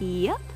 Yep.